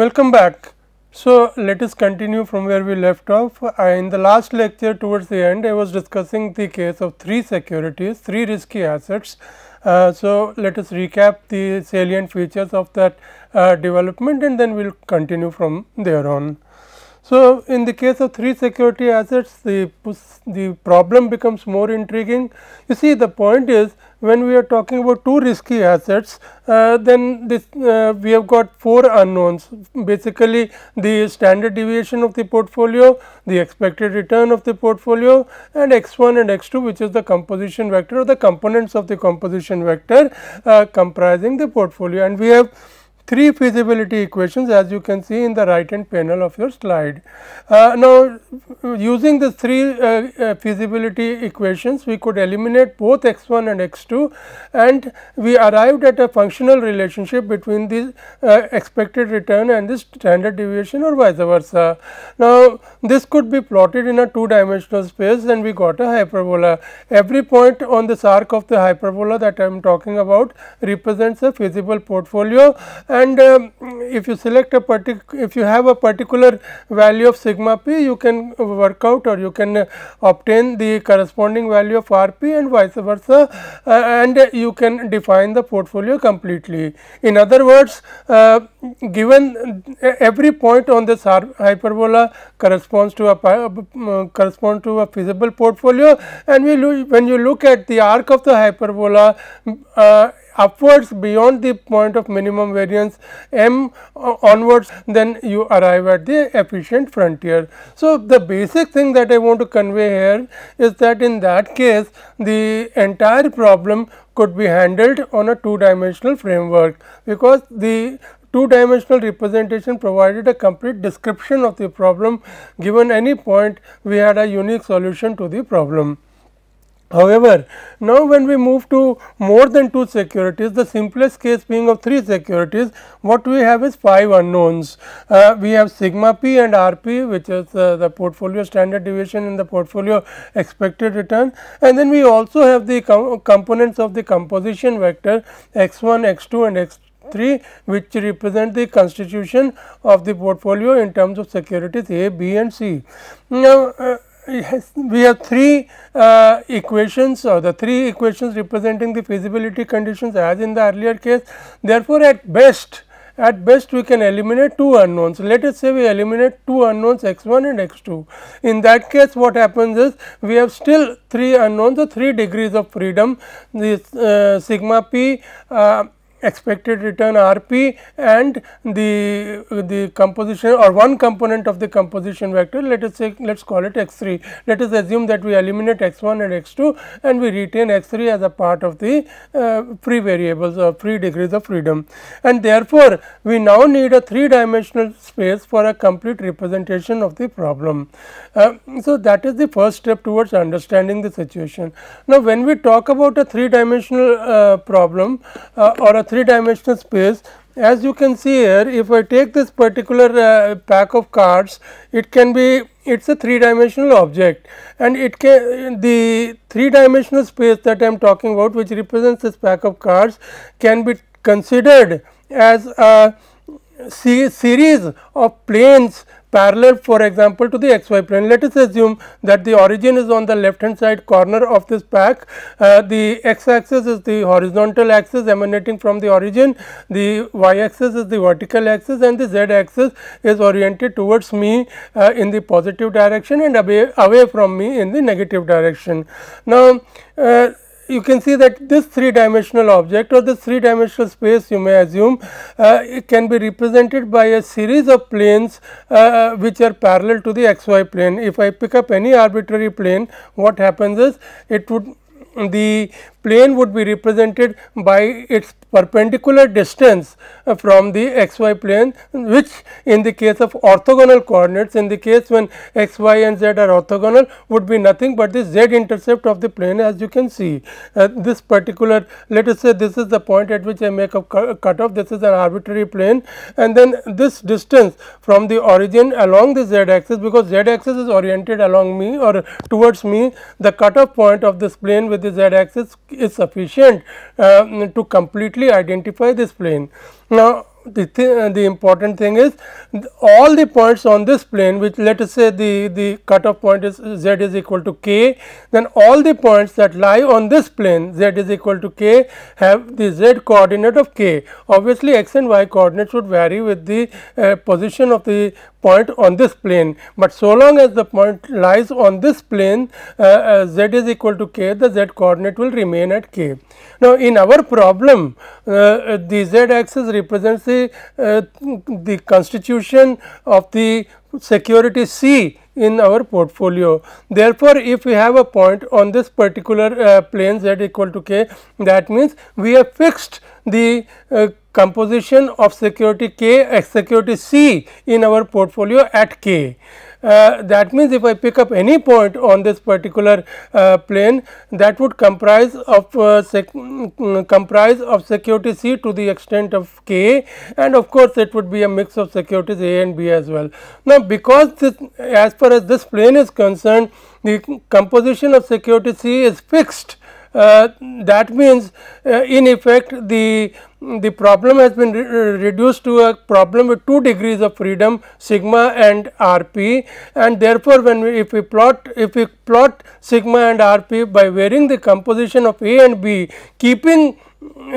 Welcome back. So, let us continue from where we left off. I, in the last lecture towards the end I was discussing the case of three securities, three risky assets. Uh, so, let us recap the salient features of that uh, development and then we will continue from there on. So, in the case of three security assets the, the problem becomes more intriguing. You see the point is when we are talking about two risky assets uh, then this uh, we have got four unknowns. Basically the standard deviation of the portfolio, the expected return of the portfolio and x 1 and x 2 which is the composition vector or the components of the composition vector uh, comprising the portfolio. And we have three feasibility equations as you can see in the right hand panel of your slide. Uh, now, using the three uh, uh, feasibility equations we could eliminate both x 1 and x 2 and we arrived at a functional relationship between the uh, expected return and the standard deviation or vice versa. Now, this could be plotted in a two dimensional space and we got a hyperbola. Every point on this arc of the hyperbola that I am talking about represents a feasible portfolio and um, if you select a particular if you have a particular value of sigma p you can work out or you can uh, obtain the corresponding value of r p and vice versa uh, and you can define the portfolio completely. In other words uh, given every point on this hyperbola corresponds to a uh, corresponds to a feasible portfolio and we when you look at the arc of the hyperbola uh, upwards beyond the point of minimum variance m onwards then you arrive at the efficient frontier. So, the basic thing that I want to convey here is that in that case the entire problem could be handled on a two dimensional framework because the two dimensional representation provided a complete description of the problem given any point we had a unique solution to the problem. However, now when we move to more than two securities, the simplest case being of three securities, what we have is five unknowns. Uh, we have sigma p and r p which is uh, the portfolio standard deviation in the portfolio expected return and then we also have the com components of the composition vector x 1, x 2 and x 3 which represent the constitution of the portfolio in terms of securities A, B and C. Now, uh, We have three uh, equations or the three equations representing the feasibility conditions as in the earlier case. Therefore, at best at best we can eliminate two unknowns. Let us say we eliminate two unknowns x 1 and x 2. In that case what happens is we have still three unknowns or three degrees of freedom this uh, sigma p uh, expected return R p and the the composition or one component of the composition vector let us say let us call it x 3. Let us assume that we eliminate x 1 and x 2 and we retain x 3 as a part of the uh, free variables or free degrees of freedom and therefore, we now need a three dimensional space for a complete representation of the problem. Uh, so, that is the first step towards understanding the situation. Now, when we talk about a three dimensional uh, problem uh, or a three dimensional space. As you can see here if I take this particular uh, pack of cards it can be it is a three dimensional object. And it can the three dimensional space that I am talking about which represents this pack of cards can be considered as a series of planes parallel for example, to the xy plane. Let us assume that the origin is on the left hand side corner of this pack, uh, the x axis is the horizontal axis emanating from the origin, the y axis is the vertical axis and the z axis is oriented towards me uh, in the positive direction and away, away from me in the negative direction. Now, uh, you can see that this three dimensional object or this three dimensional space you may assume uh, it can be represented by a series of planes uh, which are parallel to the xy plane. If I pick up any arbitrary plane what happens is it would the plane would be represented by its perpendicular distance uh, from the xy plane which in the case of orthogonal coordinates in the case when x y and z are orthogonal would be nothing but the z intercept of the plane as you can see. Uh, this particular let us say this is the point at which I make a cut off this is an arbitrary plane and then this distance from the origin along the z axis because z axis is oriented along me or towards me the cut off point of this plane with the z axis is sufficient uh, to completely identify this plane. Now, the, th the important thing is all the points on this plane which let us say the, the cutoff point is z is equal to k, then all the points that lie on this plane z is equal to k have the z coordinate of k. Obviously, x and y coordinates would vary with the uh, position of the point on this plane, but so long as the point lies on this plane uh, uh, z is equal to k the z coordinate will remain at k. Now, in our problem uh, the z axis represents the, uh, the constitution of the security C in our portfolio. Therefore, if we have a point on this particular uh, plane z equal to k that means we have fixed the uh, composition of security k security c in our portfolio at k. Uh, that means, if I pick up any point on this particular uh, plane that would comprise of uh, mm, comprise of security C to the extent of k and of course, it would be a mix of securities A and B as well. Now, because this as far as this plane is concerned the composition of security C is fixed that means uh, in effect the the problem has been re reduced to a problem with two degrees of freedom sigma and rp and therefore, when we if we plot if we plot sigma and rp by varying the composition of a and b keeping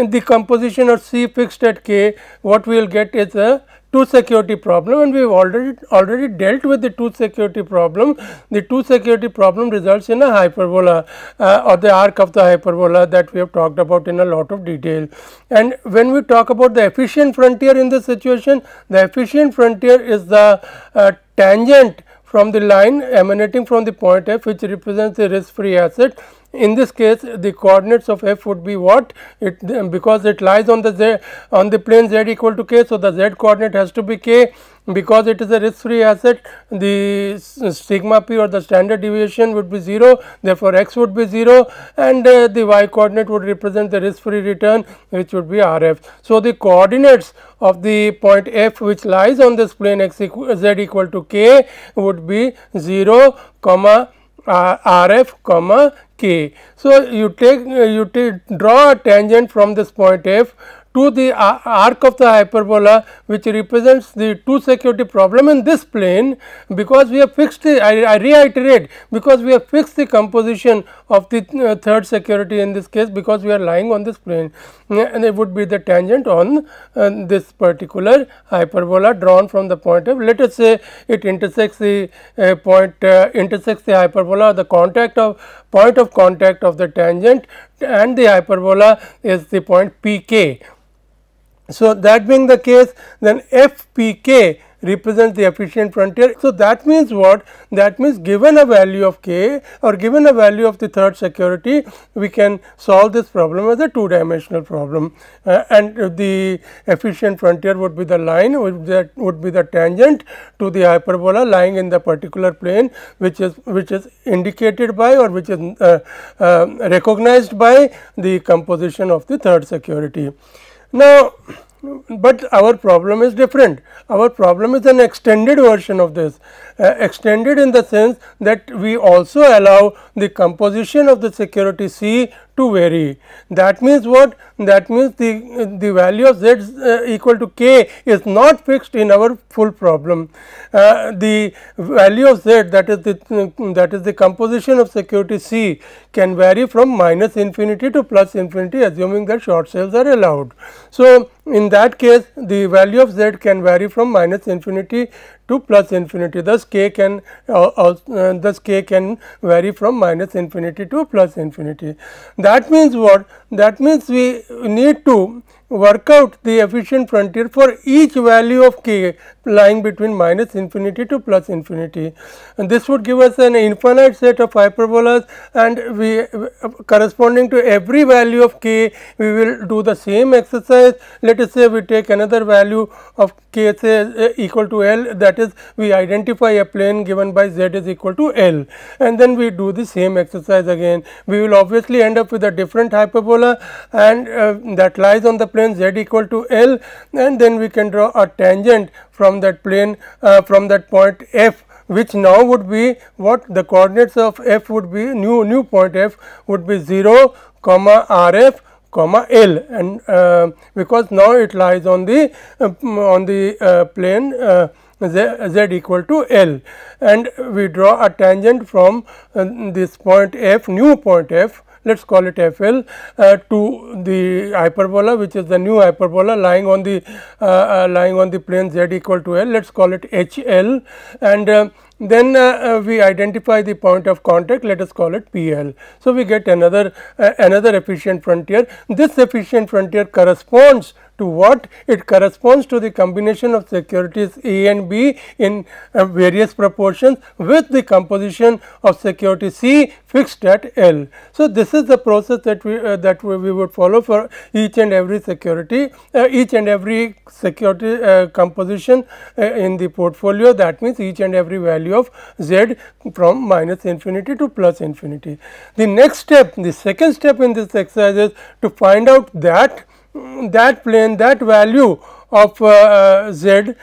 the composition of c fixed at k what we will get is a two security problem and we have already already dealt with the two security problem. The two security problem results in a hyperbola uh, or the arc of the hyperbola that we have talked about in a lot of detail. And when we talk about the efficient frontier in this situation, the efficient frontier is the uh, tangent from the line emanating from the point f which represents the risk free asset in this case the coordinates of f would be what it because it lies on the z on the plane z equal to k. So, the z coordinate has to be k because it is a risk free asset the sigma p or the standard deviation would be 0 therefore, x would be 0 and uh, the y coordinate would represent the risk free return which would be r f. So, the coordinates of the point f which lies on this plane x equal z equal to k would be 0 comma uh, r f comma k. So, you take you take draw a tangent from this point f to the arc of the hyperbola which represents the two security problem in this plane because we have fixed the I, I reiterate because we have fixed the composition of the uh, third security in this case because we are lying on this plane. And it would be the tangent on uh, this particular hyperbola drawn from the point of let us say it intersects the uh, point uh, intersects the hyperbola the contact of point of contact of the tangent and the hyperbola is the point p k so, that being the case then f p k represents the efficient frontier. So, that means what? That means given a value of k or given a value of the third security, we can solve this problem as a two dimensional problem uh, and the efficient frontier would be the line would that would be the tangent to the hyperbola lying in the particular plane which is which is indicated by or which is uh, uh, recognized by the composition of the third security. Now, but our problem is different. Our problem is an extended version of this, uh, extended in the sense that we also allow the composition of the security C to vary. That means what? That means the, the value of z uh, equal to k is not fixed in our full problem. Uh, the value of z that is the that is the composition of security C can vary from minus infinity to plus infinity assuming that short sales are allowed. So, in that case the value of z can vary from minus infinity to plus infinity thus k can uh, uh, thus k can vary from minus infinity to plus infinity. That means what? That means we need to work out the efficient frontier for each value of k lying between minus infinity to plus infinity. And this would give us an infinite set of hyperbolas and we corresponding to every value of k we will do the same exercise. Let us say we take another value of k say uh, equal to L that is we identify a plane given by z is equal to L and then we do the same exercise again. We will obviously end up with a different hyperbola and uh, that lies on the plane z equal to L and then we can draw a tangent from that plane uh, from that point f which now would be what the coordinates of f would be new new point f would be 0 comma r f comma L. And uh, because now it lies on the uh, on the uh, plane uh, z, z equal to L. And we draw a tangent from uh, this point f new point f let us call it f l uh, to the hyperbola which is the new hyperbola lying on the uh, uh, lying on the plane z equal to L. Let us call it h L. And uh, then uh, uh, we identify the point of contact. Let us call it PL. So, we get another uh, another efficient frontier. This efficient frontier corresponds to what? It corresponds to the combination of securities A and B in uh, various proportions with the composition of security C fixed at L. So, this is the process that we uh, that we, we, would follow for each and every security uh, each and every security uh, composition uh, in the portfolio that means each and every value of z from minus infinity to plus infinity. The next step the second step in this exercise is to find out that that plane that value of uh, z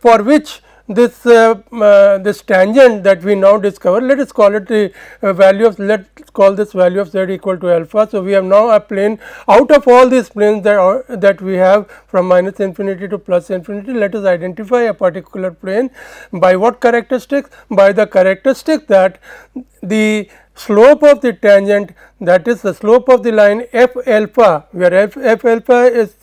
for which this uh, uh, this tangent that we now discover let us call it the uh, value of let us call this value of z equal to alpha. So, we have now a plane out of all these planes that are that we have from minus infinity to plus infinity let us identify a particular plane by what characteristics by the characteristic that the slope of the tangent that is the slope of the line f alpha where f, f alpha is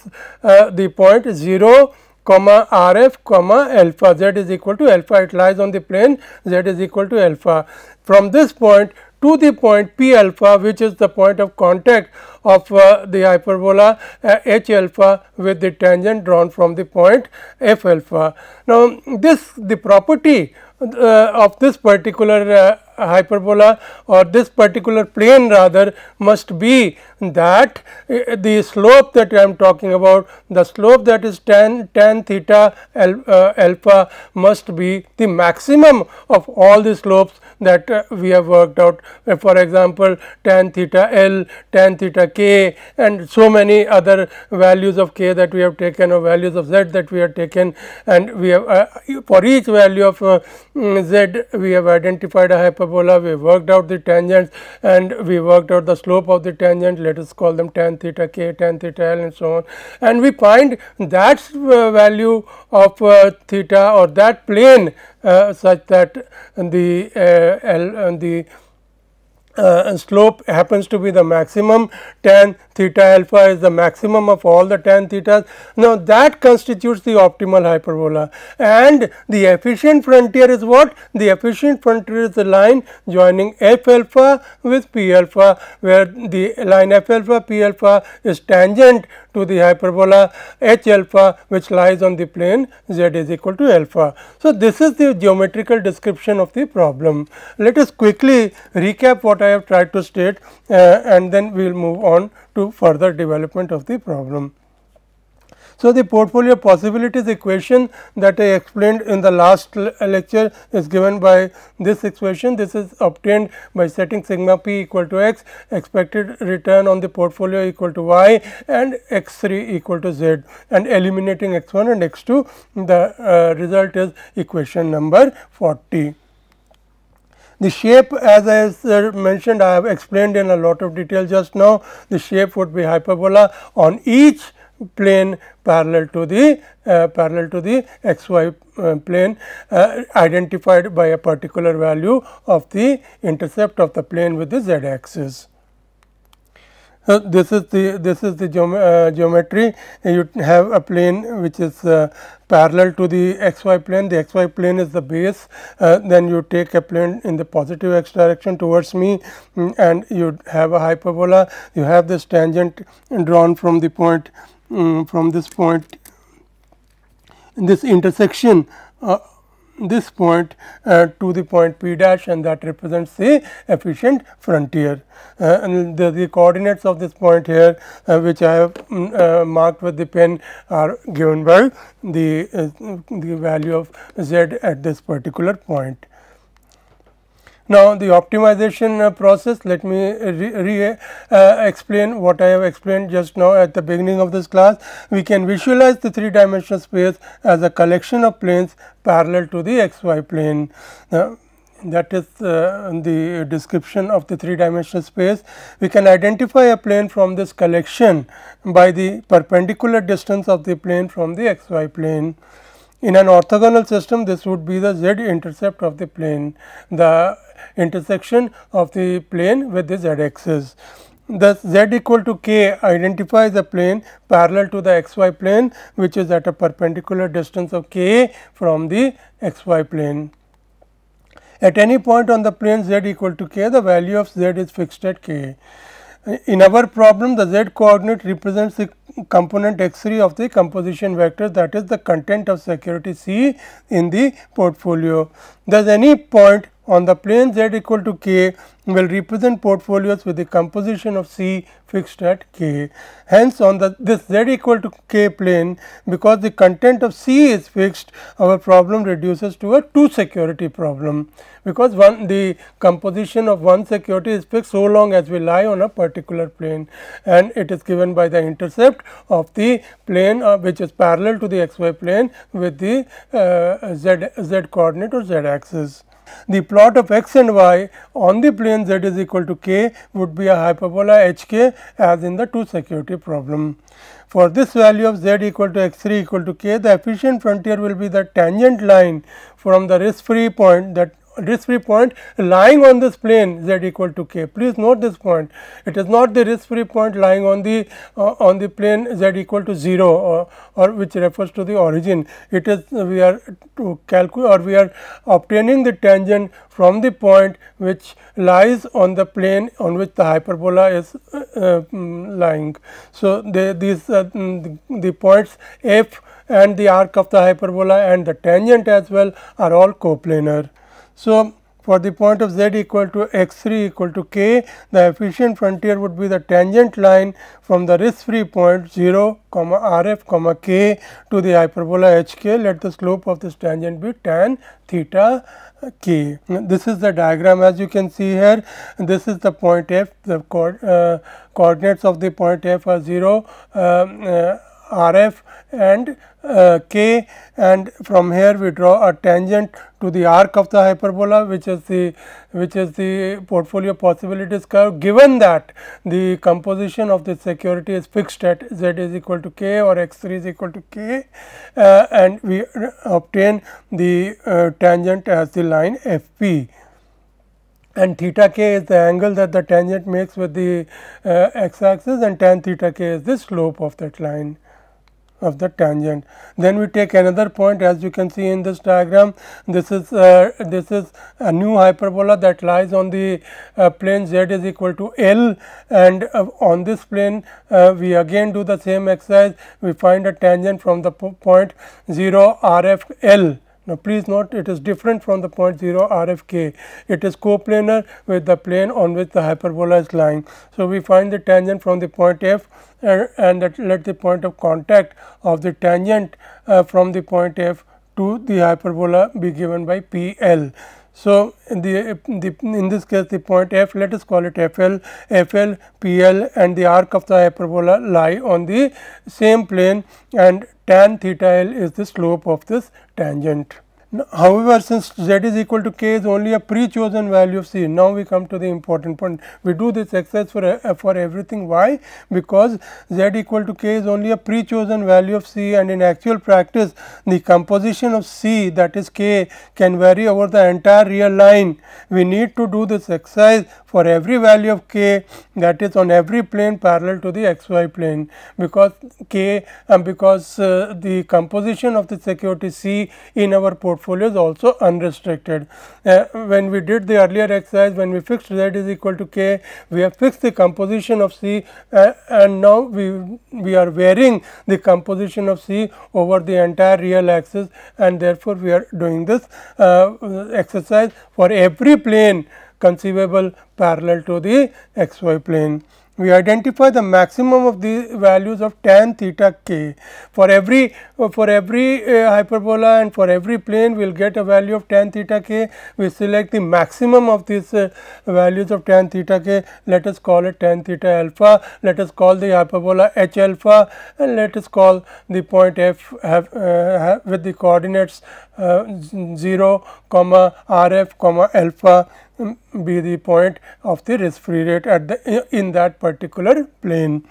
uh, the point 0 comma r f comma alpha z is equal to alpha it lies on the plane z is equal to alpha. From this point to the point p alpha which is the point of contact of uh, the hyperbola uh, h alpha with the tangent drawn from the point f alpha. Now, this the property uh, of this particular uh, hyperbola or this particular plane rather must be that uh, the slope that I am talking about the slope that is tan tan theta uh, alpha must be the maximum of all the slopes that uh, we have worked out. For example tan theta L, tan theta k and so many other values of k that we have taken or values of z that we have taken. And we have uh, for each value of uh, mm, z we have identified a hyperbola. We worked out the tangents and we worked out the slope of the tangent let us call them tan theta k tan theta L and so on. And we find that value of uh, theta or that plane uh, such that the uh, L, and the uh, slope happens to be the maximum tan theta alpha is the maximum of all the tan thetas. Now, that constitutes the optimal hyperbola and the efficient frontier is what? The efficient frontier is the line joining f alpha with p alpha where the line f alpha p alpha is tangent to the hyperbola h alpha which lies on the plane z is equal to alpha. So, this is the geometrical description of the problem. Let us quickly recap what I have tried to state uh, and then we will move on to further development of the problem. So, the portfolio possibilities equation that I explained in the last lecture is given by this equation. This is obtained by setting sigma p equal to x, expected return on the portfolio equal to y and x 3 equal to z and eliminating x 1 and x 2. The uh, result is equation number 40. The shape as I mentioned I have explained in a lot of detail just now the shape would be hyperbola on each plane parallel to the uh, parallel to the xy uh, plane uh, identified by a particular value of the intercept of the plane with the z axis. So, this is the this is the uh, geometry. You have a plane which is uh, parallel to the xy plane. The xy plane is the base. Uh, then you take a plane in the positive x direction towards me mm, and you have a hyperbola. You have this tangent drawn from the point um, from this point. In this intersection uh, this point uh, to the point p dash and that represents the efficient frontier. Uh, and the, the, coordinates of this point here uh, which I have um, marked with the pen are given by the, uh, the value of z at this particular point. Now, the optimization uh, process let me re, re uh, explain what I have explained just now at the beginning of this class. We can visualize the three dimensional space as a collection of planes parallel to the xy plane. Uh, that is uh, the description of the three dimensional space. We can identify a plane from this collection by the perpendicular distance of the plane from the xy plane. In an orthogonal system this would be the z intercept of the plane, the intersection of the plane with the z axis. Thus, z equal to k identifies a plane parallel to the xy plane which is at a perpendicular distance of k from the xy plane. At any point on the plane z equal to k, the value of z is fixed at k. In our problem, the z coordinate represents the component x 3 of the composition vector that is the content of security C in the portfolio. Thus, any point on the plane z equal to k will represent portfolios with the composition of C fixed at k. Hence, on the this z equal to k plane because the content of C is fixed our problem reduces to a 2 security problem because one the composition of one security is fixed so long as we lie on a particular plane and it is given by the intercept of the plane uh, which is parallel to the xy plane with the uh, z z coordinate or z axis. The plot of x and y on the plane z is equal to k would be a hyperbola h k as in the two security problem. For this value of z equal to x 3 equal to k, the efficient frontier will be the tangent line from the risk free point that risk free point lying on this plane z equal to k. Please note this point, it is not the risk free point lying on the uh, on the plane z equal to 0 or, or which refers to the origin. It is we are to calculate or we are obtaining the tangent from the point which lies on the plane on which the hyperbola is uh, uh lying. So, these uh, the, the points f and the arc of the hyperbola and the tangent as well are all coplanar. So, for the point of z equal to x 3 equal to k, the efficient frontier would be the tangent line from the risk free point 0 comma r f comma k to the hyperbola h k. Let the slope of this tangent be tan theta k. This is the diagram as you can see here. This is the point f, the co uh, coordinates of the point f are 0, um, uh, r f and uh, k and from here we draw a tangent to the arc of the hyperbola which is the which is the portfolio possibilities curve. Given that the composition of the security is fixed at z is equal to k or x 3 is equal to k uh, and we obtain the uh, tangent as the line f p. And theta k is the angle that the tangent makes with the uh, x axis and tan theta k is the slope of that line of the tangent. Then we take another point as you can see in this diagram this is uh, this is a new hyperbola that lies on the uh, plane z is equal to L and uh, on this plane uh, we again do the same exercise we find a tangent from the point 0 R f L. Now, please note it is different from the point 0 RFK. It is coplanar with the plane on which the hyperbola is lying. So, we find the tangent from the point F and, that let the point of contact of the tangent uh, from the point F to the hyperbola be given by PL. So, in the, the in this case the point f let us call it FL, FL, and the arc of the hyperbola lie on the same plane and tan theta L is the slope of this tangent. However, since z is equal to k is only a pre-chosen value of c, now we come to the important point. We do this exercise for, uh, for everything. Why? Because z equal to k is only a pre-chosen value of c and in actual practice the composition of c that is k can vary over the entire real line. We need to do this exercise for every value of k that is on every plane parallel to the xy plane because k um, because uh, the composition of the security c in our portfolio portfolio is also unrestricted. Uh, when we did the earlier exercise when we fixed z is equal to k we have fixed the composition of C uh, and now we we are varying the composition of C over the entire real axis and therefore, we are doing this uh, exercise for every plane conceivable parallel to the xy plane. We identify the maximum of the values of tan theta k. For every uh, for every uh, hyperbola and for every plane we will get a value of tan theta k. We select the maximum of these uh, values of tan theta k. Let us call it tan theta alpha. Let us call the hyperbola h alpha and let us call the point f have, uh, have with the coordinates uh, 0 comma r f comma alpha Um, be the point of the risk free rate at the in that particular plane.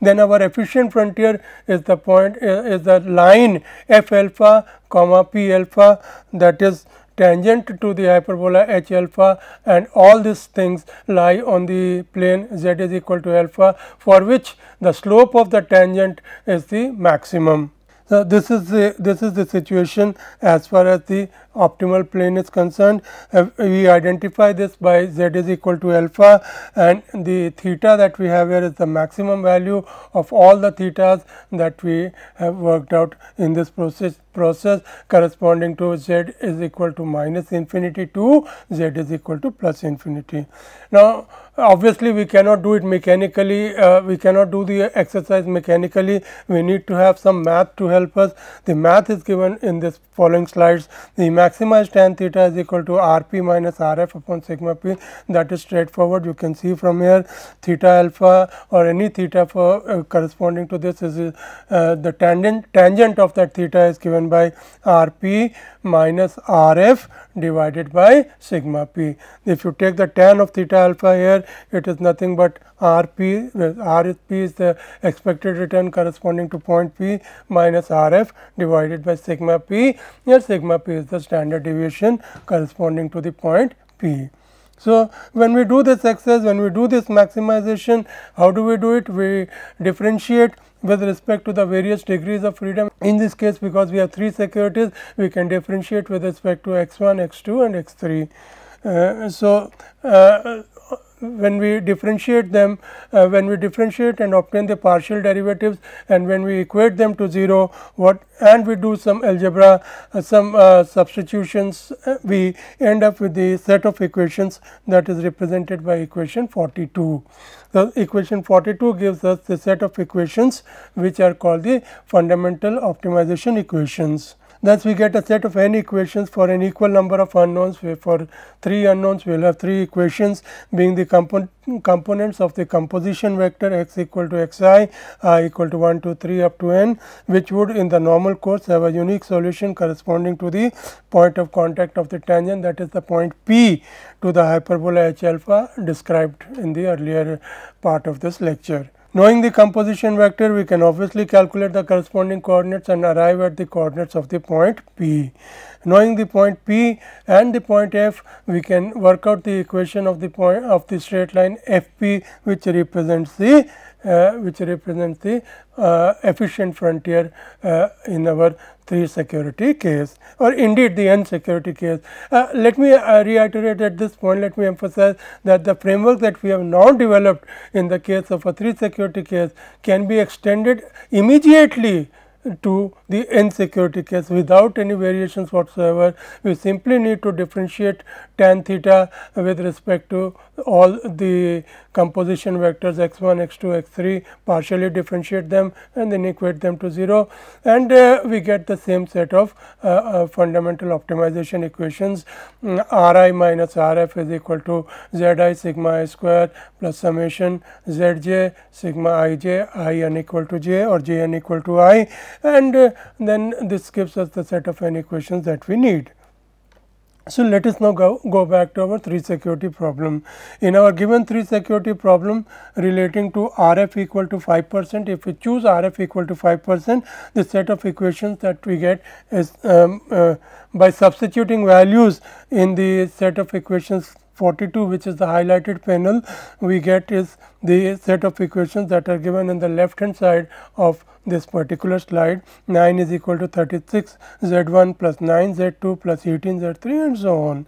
Then our efficient frontier is the point uh, is the line f alpha comma p alpha that is tangent to the hyperbola h alpha and all these things lie on the plane z is equal to alpha for which the slope of the tangent is the maximum. So, this is the this is the situation as far as the optimal plane is concerned. Uh, we identify this by z is equal to alpha and the theta that we have here is the maximum value of all the thetas that we have worked out in this process process corresponding to z is equal to minus infinity to z is equal to plus infinity. Now, obviously we cannot do it mechanically uh, we cannot do the exercise mechanically. We need to have some math to help us. The math is given in this following slides. The maximized tan theta is equal to rp minus rf upon sigma p. That is straightforward. You can see from here theta alpha or any theta for uh, corresponding to this is uh, the tangent tangent of that theta is given by rp minus rf divided by sigma p. If you take the tan of theta alpha here, it is nothing but r p, r p is the expected return corresponding to point p minus r f divided by sigma p, here sigma p is the standard deviation corresponding to the point p. So, when we do this exercise, when we do this maximization, how do we do it? We differentiate with respect to the various degrees of freedom. In this case, because we have 3 securities, we can differentiate with respect to x 1, x 2 and x 3. Uh, so, uh, when we differentiate them, uh, when we differentiate and obtain the partial derivatives and when we equate them to 0, what and we do some algebra, uh, some uh, substitutions, uh, we end up with the set of equations that is represented by equation 42. The equation 42 gives us the set of equations which are called the fundamental optimization equations. Thus, we get a set of n equations for an equal number of unknowns. For 3 unknowns, we will have 3 equations being the compo components of the composition vector x equal to x i, i uh, equal to 1 to 3 up to n, which would in the normal course have a unique solution corresponding to the point of contact of the tangent that is the point P to the hyperbola h alpha described in the earlier part of this lecture. Knowing the composition vector, we can obviously calculate the corresponding coordinates and arrive at the coordinates of the point P. Knowing the point P and the point F, we can work out the equation of the point of the straight line FP which represents the which represents the uh, efficient frontier uh, in our 3 security case or indeed the n security case. Uh, let me uh, reiterate at this point, let me emphasize that the framework that we have now developed in the case of a 3 security case can be extended immediately to the n security case without any variations whatsoever. We simply need to differentiate tan theta with respect to all the composition vectors x 1, x 2, x 3 partially differentiate them and then equate them to 0 and uh, we get the same set of uh, uh, fundamental optimization equations. Um, r i minus r f is equal to z i sigma i square plus summation z j sigma i j i unequal to j or j unequal to i. And uh, then this gives us the set of n equations that we need. So, let us now go, go back to our 3 security problem. In our given 3 security problem relating to RF equal to 5 percent, if we choose RF equal to 5 percent, the set of equations that we get is um, uh, by substituting values in the set of equations 42 which is the highlighted panel we get is the set of equations that are given in the left hand side of this particular slide 9 is equal to 36 z 1 plus 9 z 2 plus 18 z 3 and so on.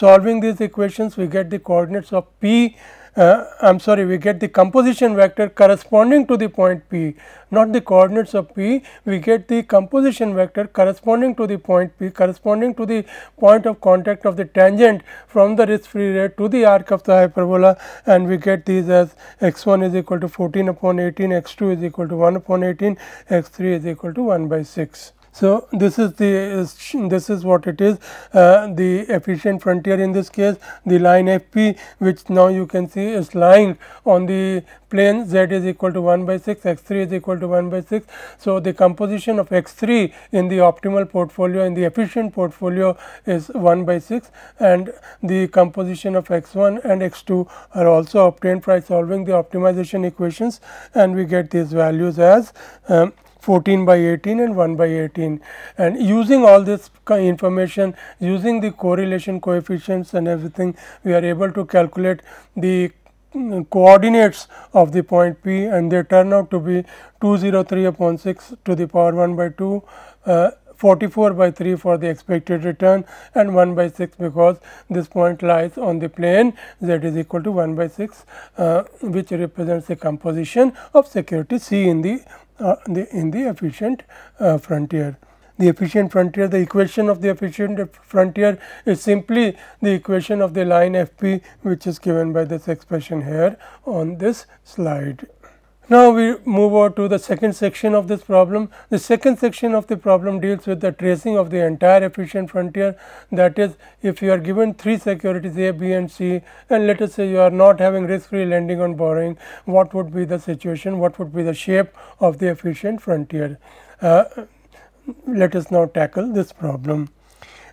Solving these equations we get the coordinates of p uh, I am sorry we get the composition vector corresponding to the point P not the coordinates of P we get the composition vector corresponding to the point P corresponding to the point of contact of the tangent from the risk free rate to the arc of the hyperbola and we get these as x 1 is equal to 14 upon 18 x 2 is equal to 1 upon 18 x 3 is equal to 1 by 6. So, this is the this is what it is uh, the efficient frontier in this case the line f p which now you can see is lying on the plane z is equal to 1 by 6 x 3 is equal to 1 by 6. So, the composition of x 3 in the optimal portfolio in the efficient portfolio is 1 by 6 and the composition of x 1 and x 2 are also obtained by solving the optimization equations and we get these values as um, 14 by 18 and 1 by 18 and using all this information using the correlation coefficients and everything we are able to calculate the mm, coordinates of the point P and they turn out to be 203 upon 6 to the power 1 by 2 uh, 44 by 3 for the expected return and 1 by 6 because this point lies on the plane z is equal to 1 by 6 uh, which represents the composition of security C in the uh, the, in the efficient uh, frontier. The efficient frontier, the equation of the efficient frontier is simply the equation of the line f p which is given by this expression here on this slide. Now, we move on to the second section of this problem. The second section of the problem deals with the tracing of the entire efficient frontier that is if you are given three securities A, B and C and let us say you are not having risk free lending on borrowing, what would be the situation, what would be the shape of the efficient frontier. Uh, let us now tackle this problem.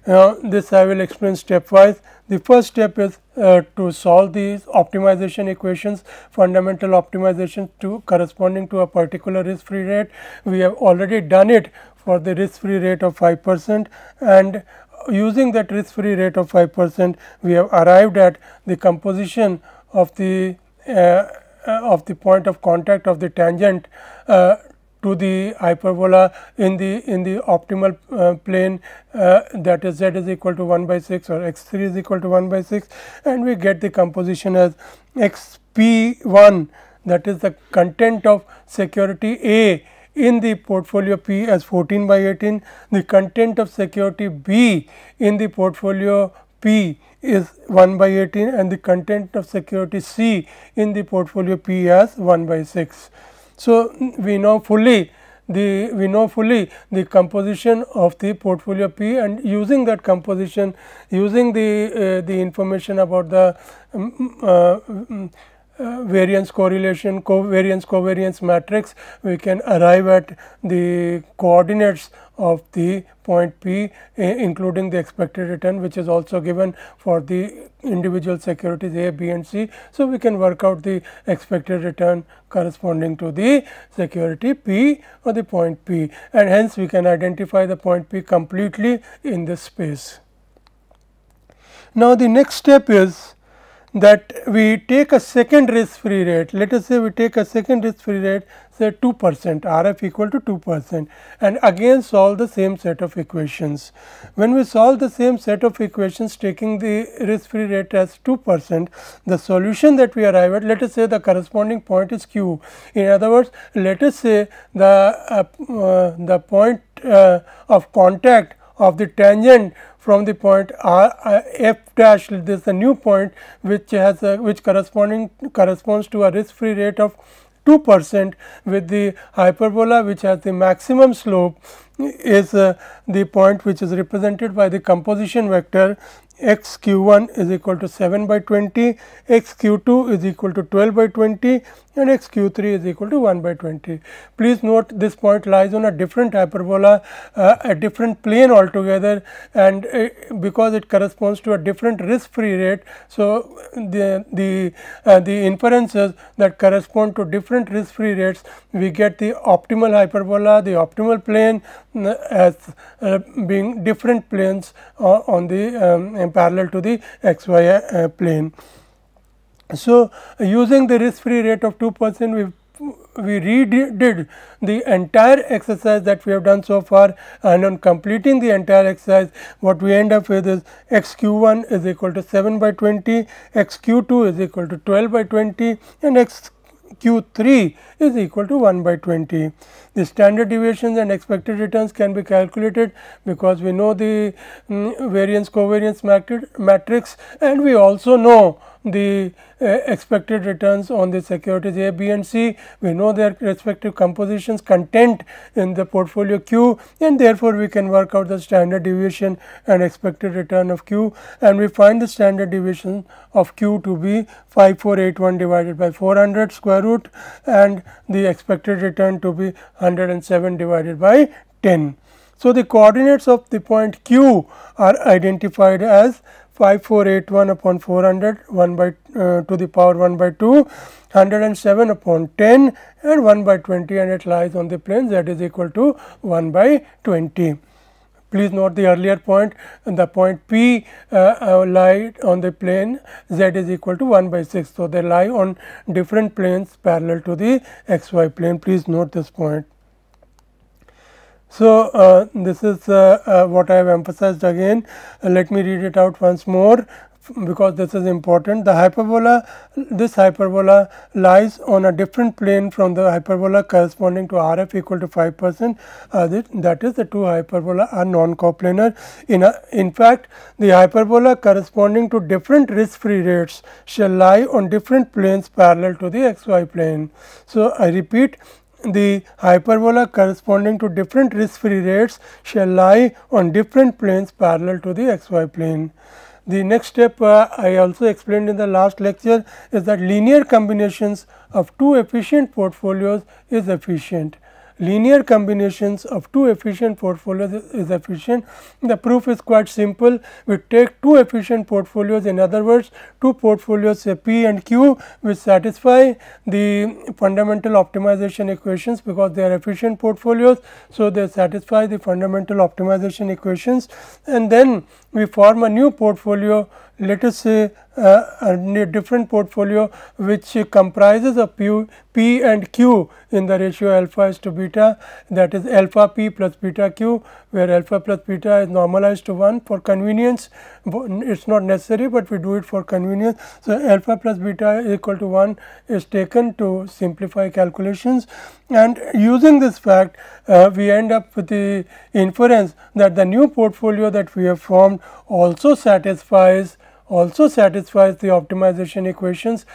Now, this I will explain stepwise. The first step is uh, to solve these optimization equations, fundamental optimization to corresponding to a particular risk free rate. We have already done it for the risk free rate of 5 percent and using that risk free rate of 5 percent, we have arrived at the composition of the uh, uh of the point of contact of the tangent uh, to the hyperbola in the in the optimal uh, plane uh, that is z is equal to 1 by 6 or x 3 is equal to 1 by 6 and we get the composition as x p 1 that is the content of security A in the portfolio P as 14 by 18, the content of security B in the portfolio P is 1 by 18 and the content of security C in the portfolio P as 1 by 6. So, we know fully the we know fully the composition of the portfolio P and using that composition using the uh, the information about the um, uh, um, uh, variance correlation covariance covariance matrix we can arrive at the coordinates of the point P including the expected return which is also given for the individual securities A, B and C. So, we can work out the expected return corresponding to the security P or the point P and hence we can identify the point P completely in this space. Now, the next step is that we take a second risk free rate let us say we take a second risk free rate say 2 percent RF equal to 2 percent and again solve the same set of equations. When we solve the same set of equations taking the risk free rate as 2 percent the solution that we arrive at let us say the corresponding point is q. In other words let us say the uh, uh, the point uh, of contact of the tangent from the point R uh, f dash this is a new point which has a, which corresponding corresponds to a risk free rate of 2 percent with the hyperbola which has the maximum slope is uh, the point which is represented by the composition vector x q 1 is equal to 7 by 20, x q 2 is equal to 12 by 20 and x q 3 is equal to 1 by 20. Please note this point lies on a different hyperbola, uh, a different plane altogether and uh, because it corresponds to a different risk free rate. So, the, the, uh, the inferences that correspond to different risk free rates, we get the optimal hyperbola, the optimal plane as uh, being different planes uh, on the um, parallel to the xy uh, plane. So, using the risk free rate of 2 percent we we redid the entire exercise that we have done so far and on completing the entire exercise what we end up with is x q 1 is equal to 7 by 20, x q 2 is equal to 12 by 20 and x q 3 is equal to 1 by 20. The standard deviations and expected returns can be calculated because we know the um, variance covariance matrix and we also know the uh, expected returns on the securities A, B and C. We know their respective compositions content in the portfolio Q and therefore, we can work out the standard deviation and expected return of Q and we find the standard deviation of Q to be 5481 divided by 400 square root and the expected return to be 107 divided by 10. So, the coordinates of the point Q are identified as 5481 upon 400 1 by uh, to the power 1 by 2 107 upon 10 and 1 by 20 and it lies on the plane z is equal to 1 by 20. Please note the earlier point the point P uh, uh, lie on the plane z is equal to 1 by 6. So, they lie on different planes parallel to the xy plane please note this point. So, uh, this is uh, uh, what I have emphasized again. Uh, let me read it out once more because this is important. The hyperbola, this hyperbola lies on a different plane from the hyperbola corresponding to RF equal to 5 percent. Uh, that is the two hyperbola are non-coplanar. In, a, in fact, the hyperbola corresponding to different risk free rates shall lie on different planes parallel to the xy plane. So, I repeat the hyperbola corresponding to different risk free rates shall lie on different planes parallel to the xy plane. The next step uh, I also explained in the last lecture is that linear combinations of two efficient portfolios is efficient linear combinations of two efficient portfolios is efficient. The proof is quite simple. We take two efficient portfolios in other words two portfolios say P and Q which satisfy the fundamental optimization equations because they are efficient portfolios. So, they satisfy the fundamental optimization equations and then we form a new portfolio. Let us say uh, a different portfolio which comprises of P, P and Q in the ratio alpha is to beta. That is alpha P plus beta Q where alpha plus beta is normalized to 1 for convenience. It is not necessary, but we do it for convenience. So, alpha plus beta equal to 1 is taken to simplify calculations. And using this fact uh, we end up with the inference that the new portfolio that we have formed also satisfies also satisfies the optimization equations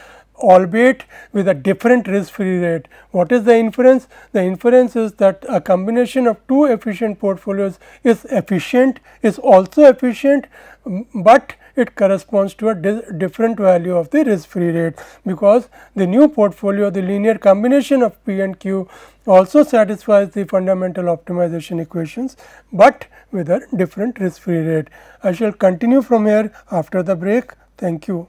albeit with a different risk free rate. What is the inference? The inference is that a combination of two efficient portfolios is efficient, is also efficient, but it corresponds to a different value of the risk free rate because the new portfolio the linear combination of P and Q also satisfies the fundamental optimization equations, but with a different risk free rate. I shall continue from here after the break. Thank you.